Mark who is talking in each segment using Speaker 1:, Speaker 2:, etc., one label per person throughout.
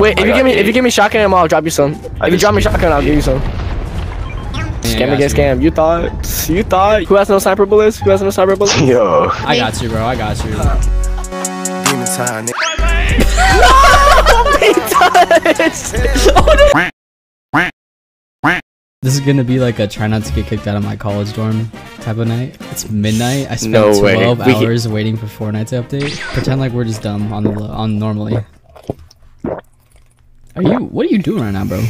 Speaker 1: Wait, if you give me if you give me shotgun ammo, I'll drop you some. If you drop me shotgun, I'll give you some. Scam against scam. You thought? You thought? Who has no sniper bullets? Who has no sniper bullets?
Speaker 2: Yo.
Speaker 3: I got you, bro. I got you.
Speaker 4: Demon time, nigga.
Speaker 3: This is gonna be like a try not to get kicked out of my college dorm type of night. It's midnight. I spent
Speaker 1: No way.
Speaker 3: 12
Speaker 1: We-
Speaker 3: hours waiting for Fortnite to update. Pretend like we're just dumb on the on normally. Are you? What are you doing right now, bro?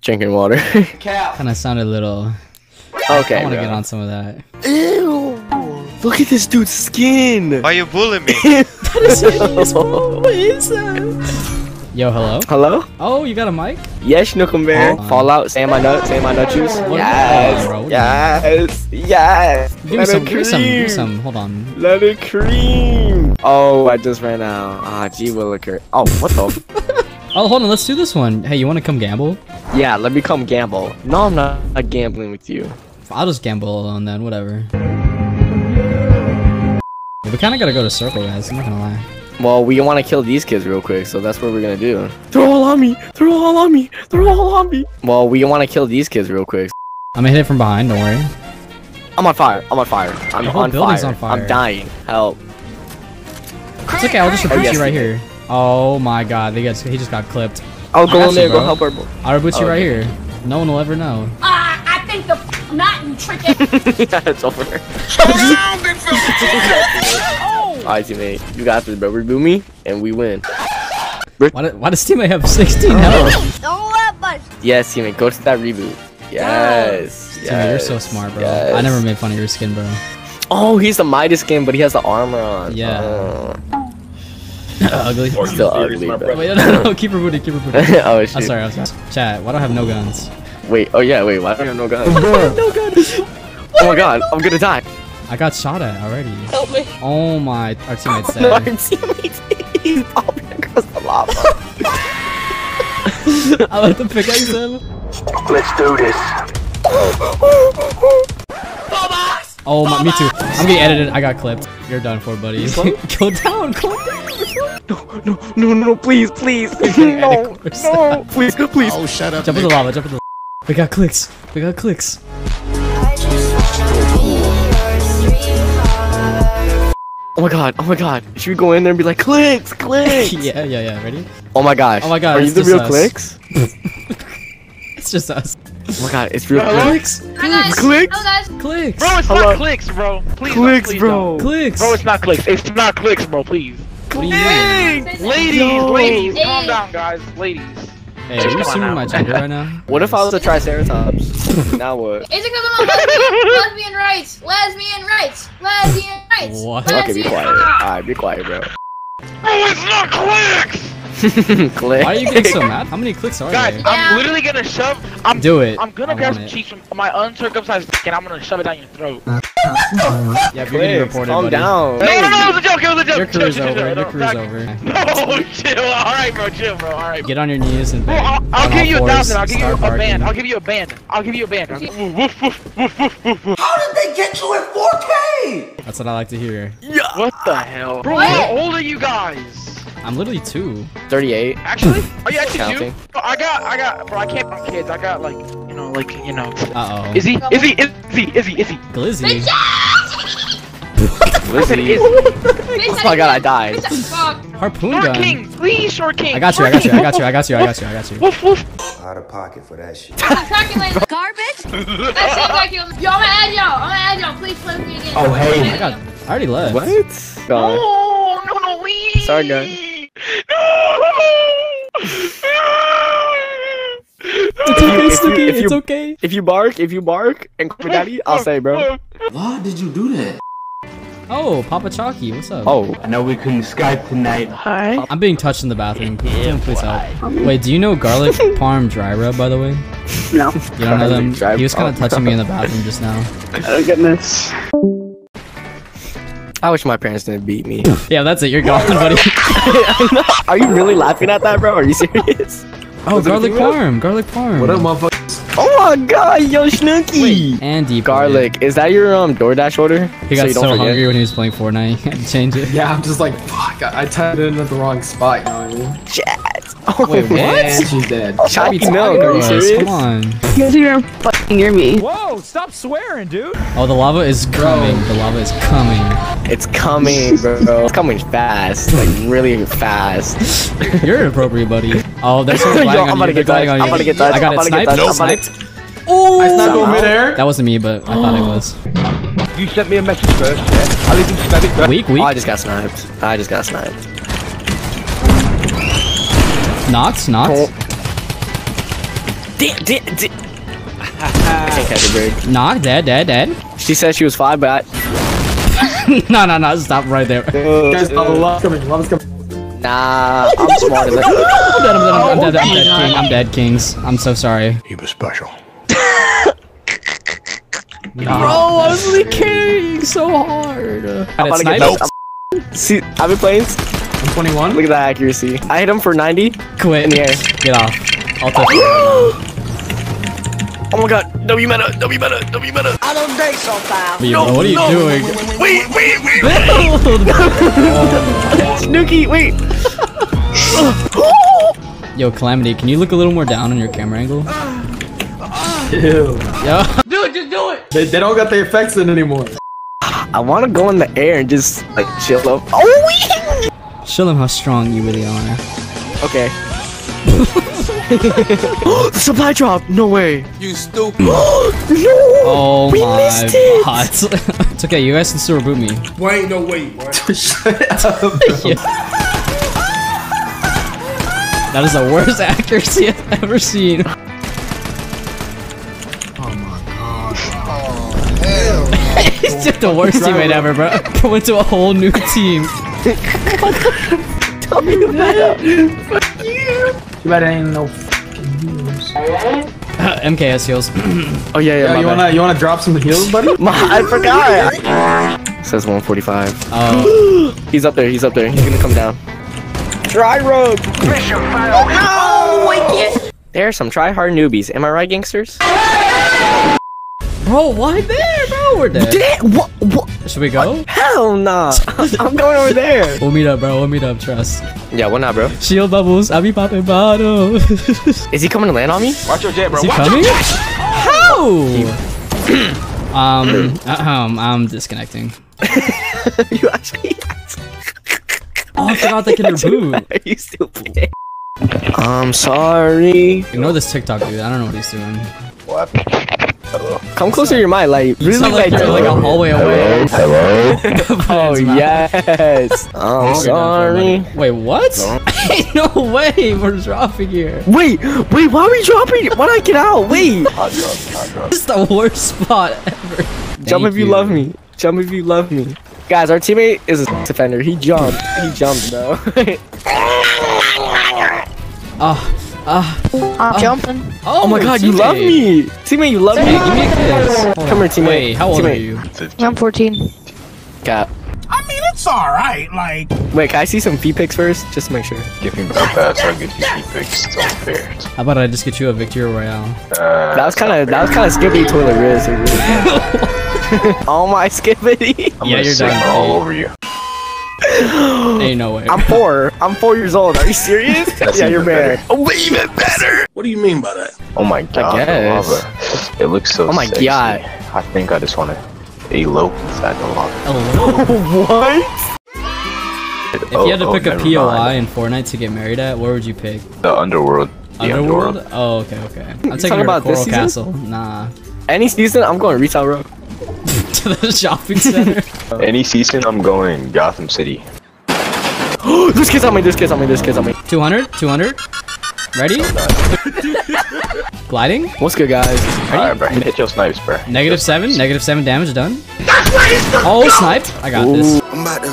Speaker 1: Drinking water.
Speaker 3: Kind of sounded a little.
Speaker 1: okay.
Speaker 3: I want to get on some of that.
Speaker 1: Ew. Look at this dude's skin.
Speaker 5: Why you bullying me? That is Oh, is.
Speaker 3: Yo, hello.
Speaker 1: Hello?
Speaker 3: Oh, you got a mic?
Speaker 1: Yes, Nookum Bear.
Speaker 3: Oh.
Speaker 1: Fallout, say my nuts. say my nut juice. Yes,
Speaker 3: oh,
Speaker 1: yes, yes.
Speaker 3: Give me
Speaker 1: Let
Speaker 3: some. Give me some. Give me some. Hold on.
Speaker 1: Let it cream. Oh, I just ran out. Ah, gee williker. Oh, what the?
Speaker 3: Oh, hold on. Let's do this one. Hey, you want to come gamble?
Speaker 1: yeah, let me come gamble. No, I'm not, not gambling with you.
Speaker 3: I'll just gamble alone then. Whatever. We kind of gotta go to circle, guys. I'm not gonna lie.
Speaker 1: Well, we want to kill these kids real quick, so that's what we're gonna do. They're all on me. They're all on me. They're all on me. Well, we want to kill these kids real quick.
Speaker 3: I'm gonna hit it from behind. Don't worry.
Speaker 1: I'm on fire. I'm on fire. I'm on fire.
Speaker 3: on fire.
Speaker 1: I'm dying. Help.
Speaker 3: It's okay. I'll just oh, reboot
Speaker 1: yes,
Speaker 3: you right
Speaker 1: he
Speaker 3: here. Oh my God! They got. He just got clipped.
Speaker 1: I'll go
Speaker 3: got
Speaker 1: in there.
Speaker 3: you,
Speaker 1: Go
Speaker 3: bro.
Speaker 1: help her.
Speaker 3: I'll reboot you
Speaker 1: Oh,
Speaker 3: right
Speaker 1: okay.
Speaker 3: here. No one will ever know.
Speaker 6: Ah, I think the not you tricky.
Speaker 1: yeah, it's over. Alright, teammate. You got this, bro. Reboot me, and we win.
Speaker 3: Why, do, why does teammate have 16 health?
Speaker 6: Don't let but
Speaker 1: Yes, teammate. Go to that reboot. Yes.
Speaker 3: Teammate, you're so smart, bro.
Speaker 1: yes.
Speaker 3: I never made fun of your skin, bro.
Speaker 1: Oh, he's the Midas skin, but he has the armor on.
Speaker 3: Yeah.
Speaker 1: Oh.
Speaker 3: Ugly.
Speaker 1: Still ugly, bro.
Speaker 3: Wait, no, no, no, keep rebooting, keep rebooting.
Speaker 1: oh
Speaker 3: I'm sorry, I'm sorry. Chat, why do I have no guns?
Speaker 1: Wait. Oh yeah. Wait. Why do you have no guns? no gun. Oh my god. I'm gonna die.
Speaker 3: I got shot at already.
Speaker 1: Help me.
Speaker 3: Oh my, our teammate's
Speaker 1: No, our
Speaker 3: dead.
Speaker 1: teammate. He's popping across the lava.
Speaker 3: I let the pickaxe him.
Speaker 2: Let's do this.
Speaker 3: Oh my, Oh, me too. I'm getting edited. I got clipped. You're done for, buddy. Go down, go down.
Speaker 1: no, no, no, no, please, please. no,
Speaker 3: edited, of course.
Speaker 1: no, please, please.
Speaker 4: Oh, shut up.
Speaker 3: Jump in the lava, jump in the We got clicks. We got clicks.
Speaker 1: Oh my god, oh my god. Should we go in there and be like, clicks, clicks?
Speaker 3: yeah, yeah, yeah. Ready?
Speaker 1: Oh my gosh.
Speaker 3: Oh my God,
Speaker 1: Are you the real
Speaker 3: us.
Speaker 1: clicks?
Speaker 3: It's just us.
Speaker 1: Oh my god, it's real
Speaker 3: Clicks.
Speaker 6: Hi guys.
Speaker 1: Clicks?
Speaker 6: Hello oh guys.
Speaker 3: Clicks.
Speaker 7: Bro, it's
Speaker 1: Hello?
Speaker 7: not clicks, bro. Please
Speaker 1: Clicks,
Speaker 7: don't, please
Speaker 1: bro.
Speaker 3: Clicks.
Speaker 7: Don't. Bro, it's not clicks. It's not clicks, bro. Please.
Speaker 3: What are?
Speaker 7: Ladies,
Speaker 1: Yo.
Speaker 7: ladies,
Speaker 6: Hey.
Speaker 7: calm down, guys. Ladies.
Speaker 3: Hey, are you
Speaker 7: Come
Speaker 3: assuming my gender right now?
Speaker 1: What if I was a triceratops? now what?
Speaker 6: Is it because I'm on lesbian, lesbian rights? Lesbian rights. Lesbian rights.
Speaker 3: What?
Speaker 1: Okay, be quiet. Alright, be quiet, bro.
Speaker 7: Bro, it's not clicks.
Speaker 1: Click.
Speaker 3: Why are you getting so mad? How many clicks are
Speaker 7: Guys,
Speaker 3: there?
Speaker 6: Yeah.
Speaker 7: I'm literally gonna shove. I'm.
Speaker 3: Do it.
Speaker 7: I'm gonna
Speaker 3: I
Speaker 7: grab some
Speaker 3: it.
Speaker 7: cheeks from my uncircumcised dick and I'm gonna shove it down your throat.
Speaker 3: Yeah, you're getting
Speaker 1: Clicks,
Speaker 3: reported,
Speaker 1: calm
Speaker 3: buddy.
Speaker 1: down.
Speaker 7: no, no, it was a joke. It was a joke.
Speaker 3: Your
Speaker 7: Chill,
Speaker 3: career's
Speaker 7: chill, chill,
Speaker 3: over.
Speaker 7: chill.
Speaker 3: Your career's
Speaker 7: No,
Speaker 3: over.
Speaker 7: No, chill. All right, bro. Chill, bro. All right.
Speaker 3: Get on your knees and
Speaker 7: Bro,
Speaker 3: beg.
Speaker 7: I'll, I'll give you a thousand. I'll give you a band. I'll give you a band. I'll give you a band. Woof, woof, woof, woof, woof, woof, woof.
Speaker 4: How did they get you at 4K?
Speaker 3: That's what I like to hear.
Speaker 7: What the hell? Bro,
Speaker 6: What?
Speaker 7: how old are you guys?
Speaker 3: I'm literally two.
Speaker 1: 38.
Speaker 7: Actually, are you actually
Speaker 1: Counting.
Speaker 7: you? I got, I got, bro. I can't on kids. I got like, you know, like, you know.
Speaker 3: Uh oh.
Speaker 7: Is he? Is he? Is he? Is he? Is he?
Speaker 3: Glizzy?
Speaker 1: Listen,
Speaker 7: Is
Speaker 6: Bitch,
Speaker 1: Oh my god, I died.
Speaker 6: Bitch, I.
Speaker 3: Harpoon
Speaker 7: Short
Speaker 3: gun.
Speaker 7: King, please, Short King.
Speaker 3: I got you. I got you. I got you. I got you. I got you. I got you.
Speaker 7: Woof woof.
Speaker 4: Out of pocket for that shit.
Speaker 6: Calculator. Garbage. That's exactly. Yo, I'm gonna add y'all. I'm gonna add y'all. Please play with me again.
Speaker 4: Oh, hey.
Speaker 3: I got. I already left.
Speaker 1: What? God.
Speaker 7: Oh no no we.
Speaker 1: Sorry, guy.
Speaker 3: It's
Speaker 1: you-
Speaker 3: okay,
Speaker 1: if
Speaker 3: it's
Speaker 1: you-
Speaker 3: okay.
Speaker 1: if you-
Speaker 3: It's okay.
Speaker 1: If you bark, if you bark and call me daddy, I'll say, bro.
Speaker 4: Why did you do that?
Speaker 3: Oh, Papa Chalky, what's up?
Speaker 1: Oh,
Speaker 2: I know we couldn't Skype tonight.
Speaker 7: Hi.
Speaker 3: I'm being touched in the bathroom. Someone please help. Wait, do you know garlic parm dry rub, by the way?
Speaker 8: No.
Speaker 3: You don't know them? He was kind of touching me in the bathroom just now.
Speaker 8: Oh goodness.
Speaker 1: I wish my parents didn't beat me.
Speaker 3: Yeah, that's it. You're gone, buddy.
Speaker 1: Are you really laughing at that, bro? Are you serious?
Speaker 3: Oh,
Speaker 1: Was
Speaker 3: garlic
Speaker 1: female?
Speaker 3: parm. Garlic parm.
Speaker 4: What up, motherfucker?
Speaker 1: Oh my god, yo, Snooky!
Speaker 3: Wait, and deep
Speaker 1: Garlic, is that your um DoorDash order?
Speaker 3: He got
Speaker 1: you
Speaker 3: so, hungry when he was playing Fortnite. He had to change it.
Speaker 9: Yeah, I'm just like, fuck, I, I typed it in at the wrong spot, you know what I mean?
Speaker 1: Chat.
Speaker 3: Wait, what?
Speaker 5: And she's dead.
Speaker 1: Choppy
Speaker 3: What
Speaker 1: milk, are you
Speaker 3: was? Come
Speaker 1: serious?
Speaker 3: on.
Speaker 6: You guys are fucking near me.
Speaker 7: Whoa, stop swearing, dude.
Speaker 3: Oh, the lava is coming. The lava is coming.
Speaker 1: It's coming, bro. It's coming fast. Like, really fast.
Speaker 3: You're inappropriate, buddy. Oh, there's someone
Speaker 1: Yo, I'm
Speaker 3: on
Speaker 1: about
Speaker 3: you.
Speaker 1: to
Speaker 3: They're
Speaker 1: get
Speaker 3: gliding
Speaker 1: touched.
Speaker 3: on
Speaker 1: I'm gonna get touched.
Speaker 3: I got
Speaker 1: I'm
Speaker 3: it
Speaker 1: about to
Speaker 3: sniped.
Speaker 1: touched. I'm about to-
Speaker 3: Sniped.
Speaker 5: I snapped
Speaker 1: Somehow.
Speaker 5: him midair.
Speaker 3: That wasn't me, but I thought it was.
Speaker 7: You sent me a message first, yeah? I'll even spell it first.
Speaker 3: Weak,
Speaker 1: Oh,
Speaker 3: weak.
Speaker 1: I just got sniped. I just got sniped.
Speaker 3: Knocked, knocked.
Speaker 1: Oh. Damn, damn, damn. I can't catch a bird.
Speaker 3: Knocked, dead, dead, dead.
Speaker 1: She said she was five, but
Speaker 3: no, no, no, stop right there.
Speaker 1: I,
Speaker 5: Guys, the uh, love's coming. Love's coming.
Speaker 1: nah, I'm smarter than.
Speaker 3: I'm dead, I'm dead, I'm dead, I'm dead, king. I'm dead, kings. I'm so sorry.
Speaker 2: He was special.
Speaker 3: Bro, I was the king so hard.
Speaker 1: I'm
Speaker 3: Got it
Speaker 1: about to get
Speaker 3: sniped.
Speaker 1: See, I've been playing.
Speaker 5: I'm 21.
Speaker 1: Look at that accuracy. I hit him for 90
Speaker 3: Quit.
Speaker 1: in the air.
Speaker 3: Get off. I'll touch you.
Speaker 1: Oh my god, W meta, W meta, W meta.
Speaker 3: But yo, bro, what are you doing?
Speaker 1: Wait, wait, wait, Snooky, wait.
Speaker 3: Yo, Calamity, can you look a little more down on your camera angle?
Speaker 5: Ew.
Speaker 3: Yo.
Speaker 5: They, they don't got the effects in anymore.
Speaker 1: I want to go in the air and just like chill up. Oh, wee.
Speaker 3: Show them how strong you really are.
Speaker 1: Okay. the supply drop. No way.
Speaker 4: You stupid.
Speaker 1: no.
Speaker 3: Oh
Speaker 1: we
Speaker 3: my
Speaker 1: missed it.
Speaker 3: god. it's okay, you guys can still reboot me.
Speaker 4: Wait, no, wait. boy.
Speaker 5: Shut up.
Speaker 3: That is the worst accuracy I've ever seen. Oh my god. Oh, hell. He's just the worst teammate ever, bro. Going to a whole new team. What the? Tell me about it.
Speaker 5: Fuck you better ain't no fucking heals.
Speaker 3: MKS heals.
Speaker 1: Oh yeah, yeah.
Speaker 5: Yeah, you
Speaker 1: bad.
Speaker 5: wanna you wanna drop some heals, buddy?
Speaker 1: My, I forgot. Says 145.
Speaker 3: Oh,
Speaker 1: He's up there. He's up there. He's gonna come down. Dry road. Oh, there are some try-hard newbies. Am I right, gangsters?
Speaker 3: bro, why there, bro? We're dead.
Speaker 1: Damn, what, what?
Speaker 3: Should we go?
Speaker 1: Hell nah. I'm going over there.
Speaker 3: We'll meet up, bro. We'll meet up. Trust.
Speaker 1: Yeah, what not, bro?
Speaker 3: Shield bubbles. I be popping bottles. Is
Speaker 1: Is he coming to land on me?
Speaker 7: Watch your jet, bro.
Speaker 3: he
Speaker 7: Watch
Speaker 3: coming?
Speaker 7: your.
Speaker 3: How? um, um, I'm disconnecting.
Speaker 1: you actually
Speaker 3: Oh, I forgot they can reboot.
Speaker 1: Are you stupid? I'm sorry.
Speaker 3: Ignore this TikTok dude. I don't know what he's doing.
Speaker 2: What? Hello.
Speaker 1: Come closer to your mic, like
Speaker 3: You
Speaker 1: really
Speaker 3: sound like
Speaker 1: like,
Speaker 3: you're like a hallway away.
Speaker 2: Hello.
Speaker 1: Oh yes. I'm sorry.
Speaker 3: Wait, what? Ain't no way we're dropping here.
Speaker 1: Wait, wait. Why are we dropping? Why not I get out? Wait.
Speaker 2: Hot drop, hot drop.
Speaker 3: This is the worst spot ever.
Speaker 1: Jump if you, love me. Jump if you love me. Guys, our teammate is a defender. He jumped. He jumped, bro.
Speaker 3: Oh, ah.
Speaker 6: I'm jumping.
Speaker 1: oh my god, you love me. Teammate, you love
Speaker 3: Hey,
Speaker 1: me.
Speaker 3: give me a kiss.
Speaker 1: Come here, teammate.
Speaker 3: Wait, how old are you?
Speaker 6: I'm 14.
Speaker 1: Cap.
Speaker 4: I mean, it's alright, like.
Speaker 1: Wait, can I see some feet pics first? Just to make sure.
Speaker 2: Give me my pass, I'll get you feet pics. It's unfair.
Speaker 3: How about I just get you a Victory Royale?
Speaker 2: Uh,
Speaker 1: That was kind of that was kind of skibidi toilet wrist. oh my skippity.
Speaker 2: I'm
Speaker 3: Yeah,
Speaker 2: gonna
Speaker 3: you're done.
Speaker 2: all over you.
Speaker 3: Ain't no way.
Speaker 1: I'm four. I'm four years old. Are you serious? Yeah, you're
Speaker 2: even better.
Speaker 1: bad. Oh, even better.
Speaker 4: What do you mean by that?
Speaker 2: Oh my god, the
Speaker 1: guess.
Speaker 2: lava. It looks so
Speaker 1: Oh my
Speaker 2: sexy.
Speaker 1: God.
Speaker 2: I think I just wanna elope inside the lava.
Speaker 3: Oh,
Speaker 1: what?
Speaker 3: if you had to oh, pick a
Speaker 2: oh,
Speaker 3: POI
Speaker 2: mind.
Speaker 3: in Fortnite to get married at, where would you pick?
Speaker 2: The underworld. The
Speaker 3: Underworld?
Speaker 2: underworld.
Speaker 3: Oh, okay, okay. I'm taking
Speaker 1: talking about this
Speaker 3: Coral
Speaker 1: season?
Speaker 3: Castle. Nah.
Speaker 1: Any season, I'm going retail row.
Speaker 3: to the shopping center.
Speaker 2: Any season, I'm going Gotham City.
Speaker 1: this kid's on me. This kid's on me. This kid's on me.
Speaker 3: 200? 200? Ready? Gliding?
Speaker 1: What's good, guys?
Speaker 2: Alright, bro. Hit your snipes, bro.
Speaker 3: Negative 7? Negative 7 damage done? Oh, sniped! I got this.
Speaker 4: I'm about to.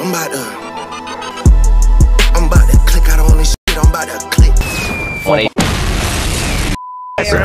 Speaker 4: I'm about to. I'm about to click out on this shit. I'm about to click.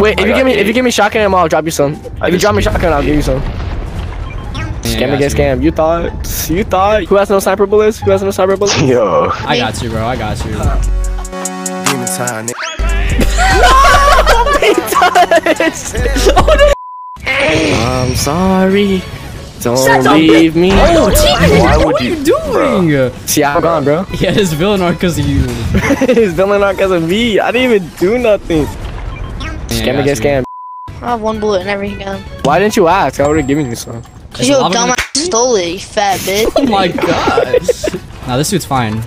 Speaker 1: Wait, if you give me if you give me shotgun ammo, I'll drop you some. If you drop me shotgun, I'll give you some. Scam against scam. You thought? You thought? Who has no sniper bullets? Who has no sniper bullets?
Speaker 2: Yo.
Speaker 3: I got you, bro. I got you.
Speaker 4: Demon time, nigga.
Speaker 1: I'm sorry. Don't leave me.
Speaker 3: Oh, teammate,
Speaker 2: Why
Speaker 3: what
Speaker 2: would
Speaker 3: are you
Speaker 2: you-
Speaker 3: doing?
Speaker 1: See, I'm gone, bro.
Speaker 3: Yeah, his villain arc because of you.
Speaker 1: His villain arc as a me. I didn't even do nothing.
Speaker 3: Yeah,
Speaker 1: Scam
Speaker 3: I
Speaker 1: against scam.
Speaker 6: I have one bullet in every gun.
Speaker 1: Why didn't you ask? I would have given you some.
Speaker 6: Cause
Speaker 3: Is
Speaker 6: your dumb ass stole it, you fat bitch.
Speaker 3: Oh my god. nah, this dude's fine.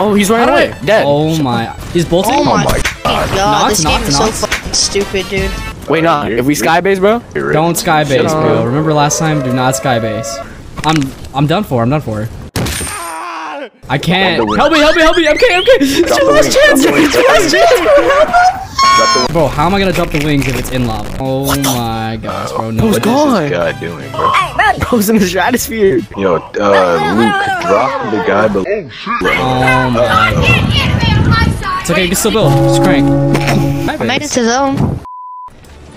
Speaker 1: Oh, he's running away. Dead.
Speaker 3: Oh my. He's bolting?
Speaker 6: Oh my oh my god,
Speaker 3: Knocked,
Speaker 6: this game
Speaker 3: knocked,
Speaker 6: is so fucking stupid, dude.
Speaker 1: Wait, no. If we skybase, bro.
Speaker 3: Don't skybase,
Speaker 1: Shut
Speaker 3: bro. Remember last time? Do not skybase. I'm I'm done for. I'm done for. I can't. Help me! Help me! Help me! MK! MK! It's your last chance! It's your last chance, bro! Bro, how am I gonna drop the wings if it's in lava? Oh my gosh, bro. No.
Speaker 1: Who's
Speaker 2: What is
Speaker 1: gone?
Speaker 2: this guy doing, bro?
Speaker 1: Bro's in the stratosphere.
Speaker 2: Yo, uh, Luke, drop the guy below.
Speaker 3: Oh my god. It's okay, you can still build. Just crank.
Speaker 6: I made it to zone.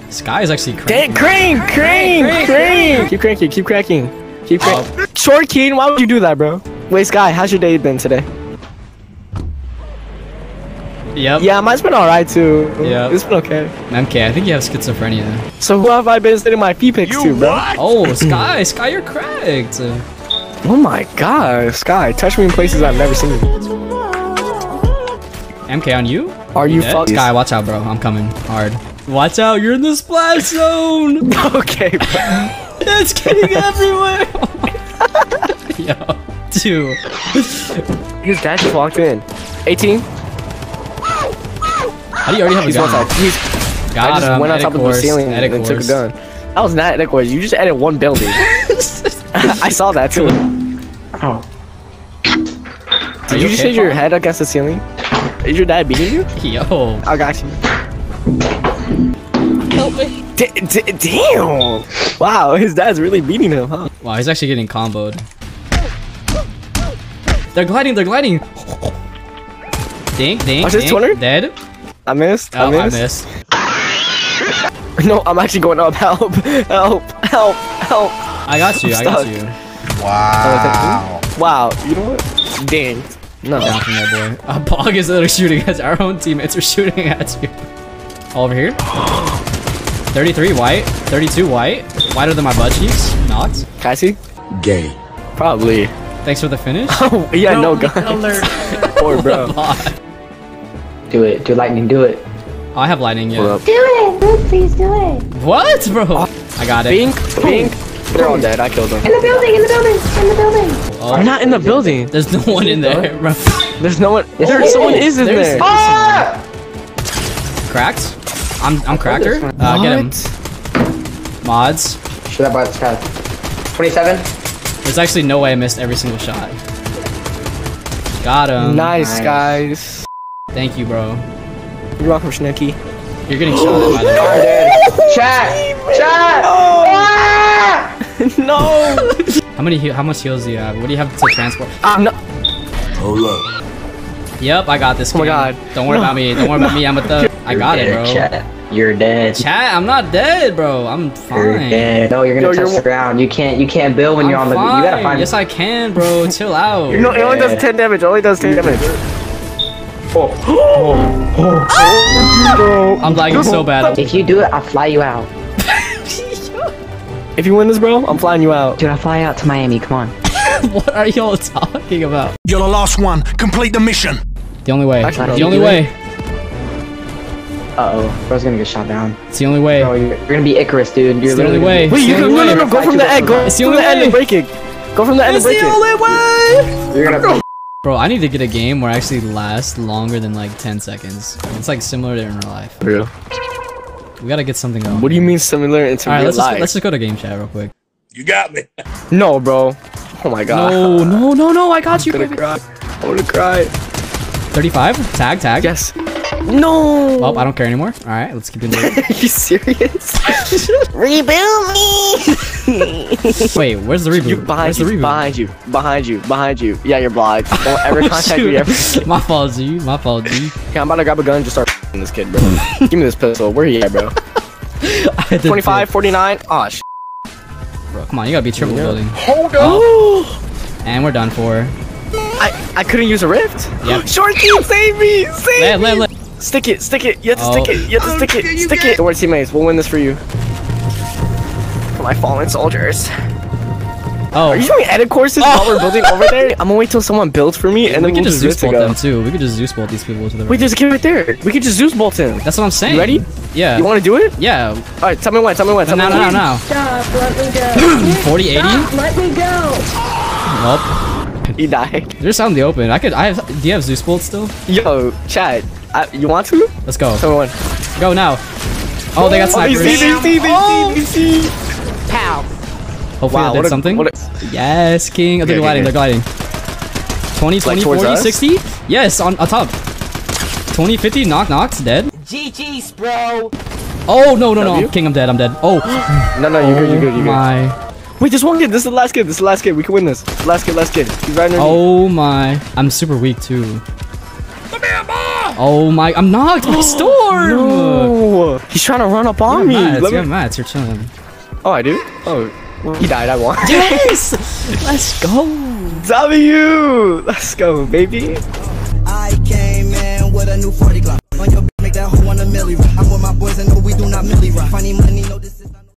Speaker 3: Sky is actually
Speaker 1: Dang,
Speaker 3: cranking.
Speaker 1: crank, crank, crank. Keep cranking, keep cracking. Keep cranking. Short King, why would you do that, bro? Wait, Sky, how's your day been today?
Speaker 3: Yep.
Speaker 1: Yeah, mine's been alright too.
Speaker 3: Yeah.
Speaker 1: It's been okay.
Speaker 3: MK, I think you have schizophrenia.
Speaker 1: So who have I been sending my P pics to, bro?
Speaker 3: Oh, Sky, Sky, you're cracked.
Speaker 1: Oh my god, Sky, touch me in places I've never seen.
Speaker 3: MK on you?
Speaker 1: Are you
Speaker 3: Dead?
Speaker 1: fuck?
Speaker 3: Sky, watch out, bro. I'm coming hard. Watch out, you're in the splash zone.
Speaker 1: okay, bro.
Speaker 3: it's getting everywhere. Yo, two.
Speaker 1: His dad just walked in. 18.
Speaker 3: How do you already have a
Speaker 1: He's
Speaker 3: gun?
Speaker 1: one side. He's,
Speaker 3: Got
Speaker 1: I just
Speaker 3: him.
Speaker 1: went on top of the ceiling
Speaker 3: edit
Speaker 1: and took a gun. That was not edit course. You just edit one building. I saw that too.
Speaker 5: Oh.
Speaker 1: Did you just
Speaker 3: okay,
Speaker 1: hit your head against the ceiling? Is your dad beating you?
Speaker 3: Yo.
Speaker 1: I got you.
Speaker 6: Help me.
Speaker 1: D- d- damn! Wow, his dad's really beating him, huh?
Speaker 3: Wow, he's actually getting comboed. They're gliding, they're gliding. Dink, dink,
Speaker 1: Watch this,
Speaker 3: dink. Dead.
Speaker 1: I missed.
Speaker 3: Oh,
Speaker 1: I
Speaker 3: I
Speaker 1: missed.
Speaker 3: missed.
Speaker 1: No, I'm actually going up. Help! Help! Help! Help!
Speaker 3: I got you, I got you.
Speaker 1: Wow. Oh, wow. You know what? Dang. No.
Speaker 3: Down from there, boy. A Pog is literally shooting at our own teammates are shooting at you. All over here. 33 white, 32 white, whiter than my butt cheeks. Not.
Speaker 1: Can I see?
Speaker 4: Gay.
Speaker 1: Probably.
Speaker 3: Thanks for the finish.
Speaker 1: Oh, yeah, no, gun. Poor bro.
Speaker 8: Do it. Do lightning. Do it.
Speaker 3: I have lightning, yeah.
Speaker 6: Do it, Luke, please do it.
Speaker 3: What, bro? I got it.
Speaker 1: Pink, pink. They're all dead. I killed them.
Speaker 6: In the building, in the building, in the building.
Speaker 3: Oh,
Speaker 1: I'm not in the building.
Speaker 3: There's no one in there, bro.
Speaker 1: There's no one. There, someone is in
Speaker 3: There's-
Speaker 1: there.
Speaker 3: Cracked? I'm I'm cracked her. Uh, get him. Mods.
Speaker 8: Should I buy this sky. 27.
Speaker 3: There's actually no way I missed every single shot. Got him.
Speaker 1: Nice,
Speaker 8: Nice.
Speaker 1: guys.
Speaker 3: Thank you, bro.
Speaker 1: You're welcome, Snooky.
Speaker 3: You're getting shot at by the way.
Speaker 8: Chat. Chat. Ah!
Speaker 1: no.
Speaker 3: How many heal- how much heals do you have? What do you have to transport?
Speaker 1: Ah, I'm not.
Speaker 4: Hold up.
Speaker 3: Yep, I got this.
Speaker 1: Oh my God.
Speaker 3: Don't worry
Speaker 1: No.
Speaker 3: about me. Don't worry about me. I'm a thug. I
Speaker 8: You're
Speaker 3: got it, bro.
Speaker 8: Chat. You're dead.
Speaker 3: Chat, I'm not dead, bro. I'm fine.
Speaker 8: You're
Speaker 3: fine.
Speaker 8: dead. No, you're gonna
Speaker 1: Yo,
Speaker 8: touch
Speaker 1: you're-
Speaker 8: the ground. You can't. You can't build when
Speaker 3: I'm
Speaker 8: you're on the.
Speaker 3: fine.
Speaker 8: You gotta find.
Speaker 3: Yes, I can, bro. Chill out.
Speaker 1: No, it only does 10 damage. It only does 10 damage.
Speaker 3: I'm lagging so bad.
Speaker 8: If you do it, I'll fly you out.
Speaker 1: If you win this, bro, I'm flying you out.
Speaker 8: Dude, I'll fly out to Miami. Come on.
Speaker 3: what are y'all talking about?
Speaker 4: You're the last one. Complete the mission.
Speaker 3: The only way.
Speaker 1: Actually,
Speaker 3: the only
Speaker 1: you
Speaker 3: way.
Speaker 8: Uh oh. Bro's gonna get shot down.
Speaker 3: It's the only way.
Speaker 8: Bro, you're, you're gonna be Icarus, dude. You're
Speaker 3: It's the only
Speaker 8: literally
Speaker 3: way.
Speaker 8: gonna
Speaker 1: Wait, you can, no, no, no, go from the end. Go
Speaker 3: It's the
Speaker 1: from
Speaker 3: only
Speaker 1: the end
Speaker 3: way.
Speaker 1: and break it. Go from the end and
Speaker 3: It's
Speaker 1: break
Speaker 3: the
Speaker 1: it.
Speaker 3: only way.
Speaker 8: You're gonna.
Speaker 3: Bro, I need to get a game where I actually last longer than like 10 seconds. It's like similar to in real life.
Speaker 1: Real.
Speaker 3: We gotta get something going.
Speaker 1: What do you mean similar into
Speaker 3: Alright,
Speaker 1: real
Speaker 3: let's just, let's just go to game chat real quick.
Speaker 4: You got me.
Speaker 1: No, bro. Oh my god.
Speaker 3: No, no, no, no, I got you,
Speaker 1: I'm gonna
Speaker 3: baby.
Speaker 1: cry. I'm gonna cry.
Speaker 3: 35? Tag, tag.
Speaker 1: Yes. No.
Speaker 3: Well, I don't care anymore. Alright, let's keep it.
Speaker 1: Are you serious? Rebuild me.
Speaker 3: Wait, where's the reboot?
Speaker 1: You behind
Speaker 3: where's the
Speaker 1: you,
Speaker 3: reboot?
Speaker 1: behind you, behind you, behind you. Yeah, you're blocked. Don't ever
Speaker 3: Oh,
Speaker 1: contact me ever.
Speaker 3: My fault, G. My fault, G.
Speaker 1: Okay, I'm about to grab a gun and just start this kid, bro. Give me this pistol. Where he at, bro?
Speaker 3: I
Speaker 1: 25, 49. Oh, sh.
Speaker 3: Bro, come on, you gotta be triple building.
Speaker 1: Hold oh. on.
Speaker 3: And we're done for.
Speaker 1: I I couldn't use a rift.
Speaker 3: Yep.
Speaker 1: Short King, save me, save
Speaker 3: Let,
Speaker 1: me.
Speaker 3: let, let.
Speaker 1: Stick it, stick it. You have to
Speaker 3: Oh.
Speaker 1: stick it. You have to stick it. Stick it. Don't worry, teammates. We'll win this for you. For my fallen soldiers.
Speaker 3: Oh.
Speaker 1: Are you doing edit courses while we're building over there? I'm gonna wait till someone builds for me, and
Speaker 3: we
Speaker 1: then
Speaker 3: could
Speaker 1: we'll
Speaker 3: just
Speaker 1: just
Speaker 3: Zeus
Speaker 1: risk to
Speaker 3: bolt them too. We could just Zeus bolt these people to the
Speaker 1: Wait,
Speaker 3: right.
Speaker 1: there's a kid right there. We could just Zeus bolt him.
Speaker 3: That's what I'm saying.
Speaker 1: You ready?
Speaker 3: Yeah.
Speaker 1: You want to do it?
Speaker 3: Yeah.
Speaker 1: All right, tell me when. Tell me when. Tell
Speaker 3: No,
Speaker 1: me
Speaker 3: no,
Speaker 1: when.
Speaker 3: no, no.
Speaker 9: Stop, let me go.
Speaker 3: 40, 80?
Speaker 9: Stop, let me go.
Speaker 3: Nope.
Speaker 1: He died.
Speaker 3: they're just out in the open. I could. I have. Do you have Zeus bolt still?
Speaker 1: Yo, Chad, I, you want to?
Speaker 3: Let's go.
Speaker 1: Tell me.
Speaker 3: Go now. Oh, they got
Speaker 1: Oh, they
Speaker 3: snipers.
Speaker 1: see, they see, they see, they see.
Speaker 6: Pow.
Speaker 3: Hopefully
Speaker 1: Wow,
Speaker 3: that did
Speaker 1: a-
Speaker 3: something.
Speaker 1: a-
Speaker 3: yes, King. Oh, they're
Speaker 1: Okay,
Speaker 3: gliding.
Speaker 1: okay.
Speaker 3: They're gliding. 20, 20,
Speaker 1: towards
Speaker 3: 40,
Speaker 1: us?
Speaker 3: 60? Yes, on, on top. 20, 50, knock, knocks, dead.
Speaker 7: GG's, bro.
Speaker 3: Oh, no, no, no.
Speaker 1: W?
Speaker 3: King, I'm dead. I'm dead. Oh,
Speaker 1: No, no, you good, you good, you
Speaker 3: oh
Speaker 1: good.
Speaker 3: my.
Speaker 1: Wait, this one kid. This is the last kid. This is the last kid. We can win this. Last kid, last kid. He's right underneath.
Speaker 3: Oh my. I'm super weak too. Oh my. I'm knocked by storm.
Speaker 1: No. He's trying to run up on
Speaker 3: have
Speaker 1: me.
Speaker 3: mats.
Speaker 1: Let
Speaker 3: You
Speaker 1: me-
Speaker 3: have mats. You're chilling.
Speaker 1: Oh, I do? Oh, he died. I won.
Speaker 3: Yes. Let's go.
Speaker 1: W. Let's go, baby.
Speaker 4: I came in with a new 40 Glock.